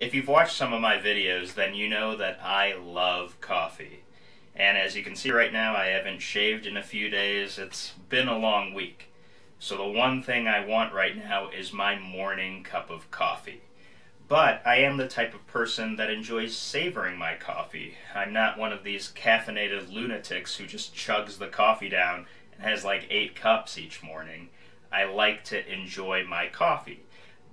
If you've watched some of my videos, then you know that I love coffee. And as you can see right now, I haven't shaved in a few days. It's been a long week. So the one thing I want right now is my morning cup of coffee. But I am the type of person that enjoys savoring my coffee. I'm not one of these caffeinated lunatics who just chugs the coffee down and has like eight cups each morning. I like to enjoy my coffee.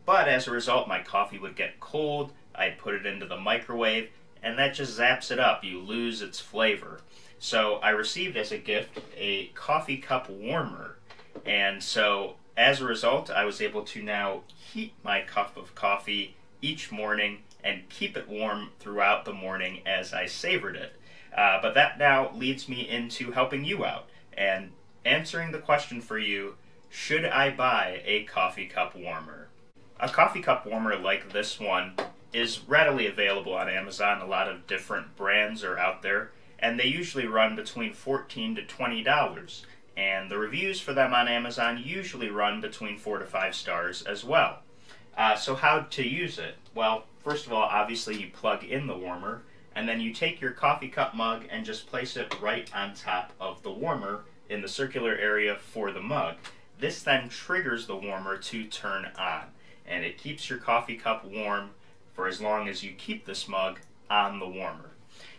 But as a result, my coffee would get cold, I'd put it into the microwave, and that just zaps it up. You lose its flavor. So I received as a gift a coffee cup warmer. And so as a result, I was able to now heat my cup of coffee each morning and keep it warm throughout the morning as I savored it. Uh, but that now leads me into helping you out and answering the question for you should I buy a coffee cup warmer? A coffee cup warmer like this one is readily available on Amazon. A lot of different brands are out there, and they usually run between 14 to $20. And the reviews for them on Amazon usually run between 4 to 5 stars as well. Uh, so, how to use it? Well, first of all, obviously, you plug in the warmer, and then you take your coffee cup mug and just place it right on top of the warmer in the circular area for the mug. This then triggers the warmer to turn on and it keeps your coffee cup warm for as long as you keep this mug on the warmer.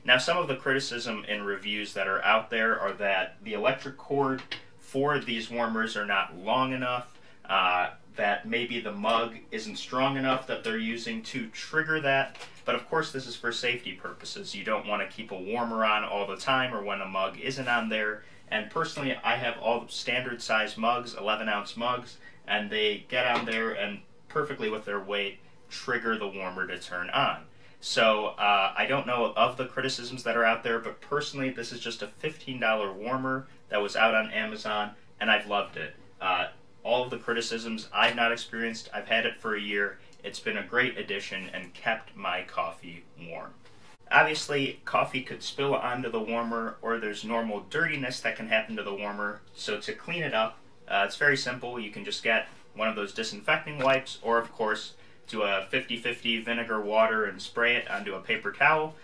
Now, some of the criticism and reviews that are out there are that the electric cord for these warmers are not long enough, uh, that maybe the mug isn't strong enough that they're using to trigger that. But of course, this is for safety purposes. You don't want to keep a warmer on all the time or when a mug isn't on there. And personally, I have all standard size mugs, 11 ounce mugs, and they get on there and perfectly with their weight trigger the warmer to turn on. So uh, I don't know of the criticisms that are out there, but personally, this is just a $15 warmer that was out on Amazon, and I've loved it. Uh, all of the criticisms I've not experienced, I've had it for a year. It's been a great addition and kept my coffee warm. Obviously, coffee could spill onto the warmer, or there's normal dirtiness that can happen to the warmer. So to clean it up, uh, it's very simple. You can just get one of those disinfecting wipes, or of course, do a 50 50 vinegar water and spray it onto a paper towel.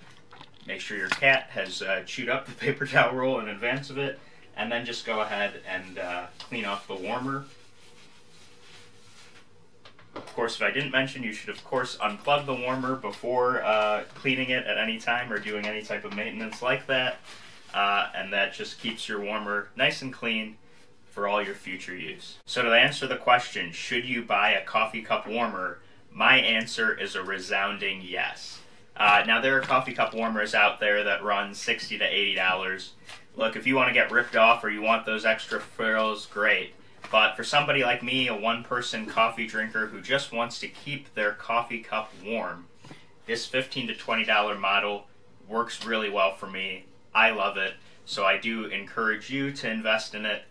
Make sure your cat has uh, chewed up the paper towel roll in advance of it, and then just go ahead and uh, clean off the warmer. Of course, if I didn't mention, you should of course unplug the warmer before uh, cleaning it at any time or doing any type of maintenance like that. Uh, and that just keeps your warmer nice and clean for all your future use. So, to answer the question, should you buy a coffee cup warmer? My answer is a resounding yes. Uh, now, there are coffee cup warmers out there that run 60 to $80. Look, if you want to get ripped off or you want those extra frills, great. But for somebody like me, a one person coffee drinker who just wants to keep their coffee cup warm, this 15 to $20 model works really well for me. I love it. So I do encourage you to invest in it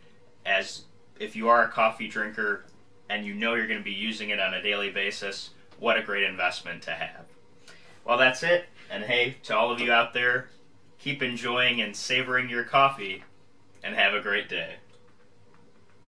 as if you are a coffee drinker and you know you're going to be using it on a daily basis, what a great investment to have. Well, that's it. And hey, to all of you out there, keep enjoying and savoring your coffee and have a great day.